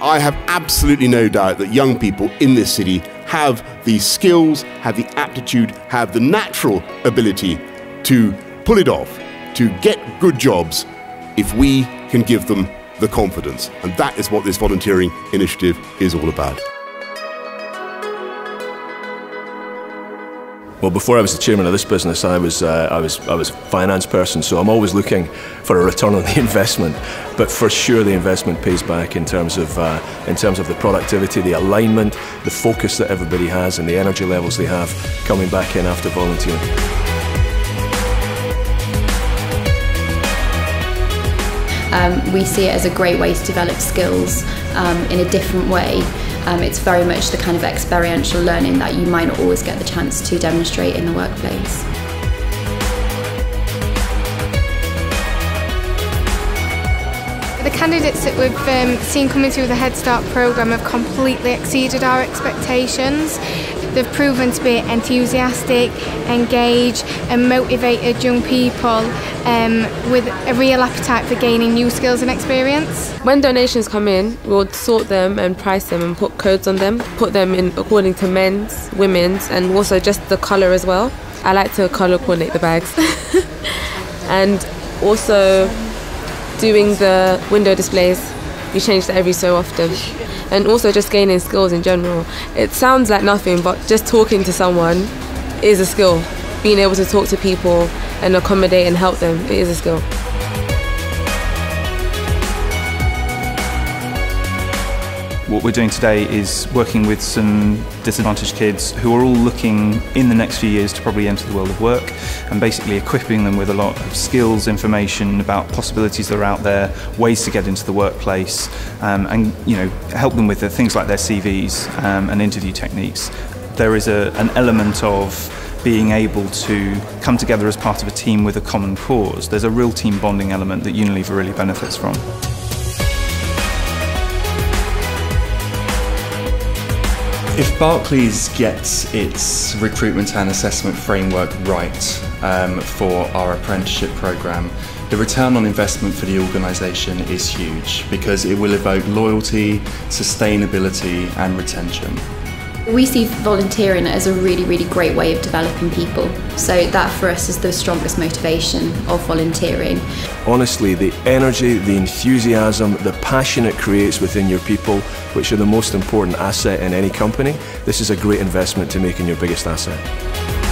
I have absolutely no doubt that young people in this city have the skills, have the aptitude, have the natural ability to pull it off, to get good jobs if we can give them the confidence. And that is what this volunteering initiative is all about. Well, before I was the chairman of this business, I was uh, I was I was a finance person, so I'm always looking for a return on the investment. But for sure, the investment pays back in terms of uh, in terms of the productivity, the alignment, the focus that everybody has, and the energy levels they have coming back in after volunteering. Um, we see it as a great way to develop skills um, in a different way um, it's very much the kind of experiential learning that you might not always get the chance to demonstrate in the workplace. The candidates that we've um, seen coming through the Head Start programme have completely exceeded our expectations. They've proven to be enthusiastic, engaged and motivated young people um, with a real appetite for gaining new skills and experience. When donations come in, we'll sort them and price them and put codes on them, put them in according to men's, women's and also just the colour as well. I like to colour coordinate the bags. and also doing the window displays, we change that every so often and also just gaining skills in general. It sounds like nothing, but just talking to someone is a skill. Being able to talk to people and accommodate and help them, is a skill. What we're doing today is working with some disadvantaged kids who are all looking in the next few years to probably enter the world of work and basically equipping them with a lot of skills, information about possibilities that are out there, ways to get into the workplace um, and you know help them with the things like their CVs um, and interview techniques. There is a, an element of being able to come together as part of a team with a common cause. There's a real team bonding element that Unilever really benefits from. If Barclays gets its recruitment and assessment framework right um, for our apprenticeship programme, the return on investment for the organisation is huge because it will evoke loyalty, sustainability and retention. We see volunteering as a really, really great way of developing people. So that for us is the strongest motivation of volunteering. Honestly, the energy, the enthusiasm, the passion it creates within your people, which are the most important asset in any company, this is a great investment to make in your biggest asset.